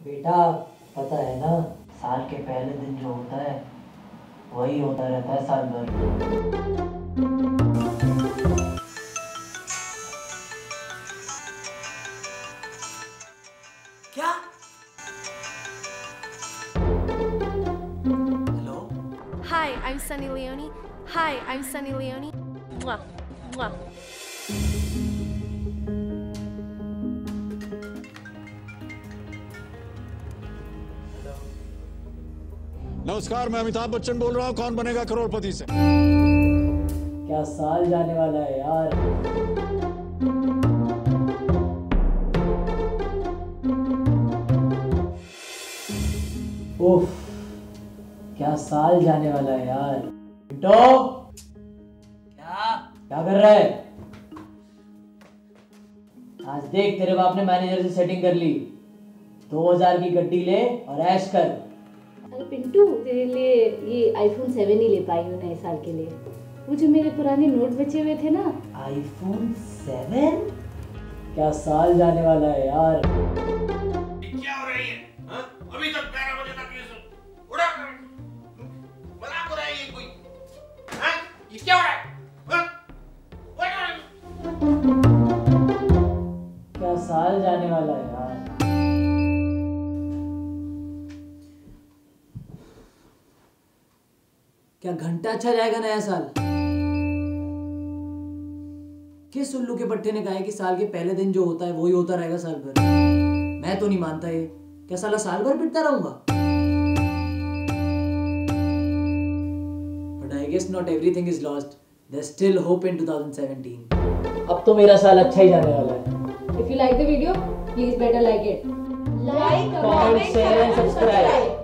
बेटा पता है ना साल के पहले दिन जो होता है वही होता रहता है साल भर क्या hello Sunny Leone. Hi, I'm Sunny Leone. Mwah, mwah. नमस्कार, मैं अमिताभ बच्चन बोल रहा हूँ। कौन बनेगा करोड़पति से? क्या साल जाने वाला है यार। उफ, क्या साल जाने वाला है यार। पिंटो क्या क्या कर रहा है? आज देख तेरे बाप ने मैनेजर से सेटिंग कर ली। दो हज़ार की गड्डी ले और ऐश कर। अरे पिंटू तेरे लिए ये आईफोन सेवन ही ले पाई हूँ नए साल के लिए। वो जो मेरे पुराने नोट बचे हुए थे ना। आईफोन सेवन क्या साल जाने वाला है यार। क्या हो रही है? हाँ? अभी तक ग्यारह बजे तक ये सब। उड़ा। मज़ाक हो रहा है ये कोई। हाँ? ये क्या हो रहा है? हाँ? क्या साल जाने वाला है यार। क्या घंटा अच्छा जाएगा नया साल? किस उल्लू के पट्टे ने कहा है कि साल के पहले दिन जो होता है वही होता रहेगा साल भर? मैं तो नहीं मानता ये। क्या साला साल भर पिटता रहूँगा? But I guess not everything is lost there still hope in 2017 अब तो मेरा साल अच्छा ही जाने वाला है। If you like the video please better like it like Comment, share and subscribe.